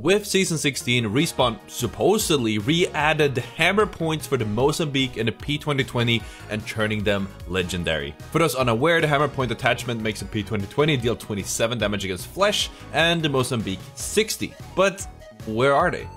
With Season 16, Respawn supposedly re-added the hammer points for the Mozambique and the P2020 and turning them legendary. For those unaware, the hammer point attachment makes the P2020 deal 27 damage against flesh and the Mozambique 60. But where are they?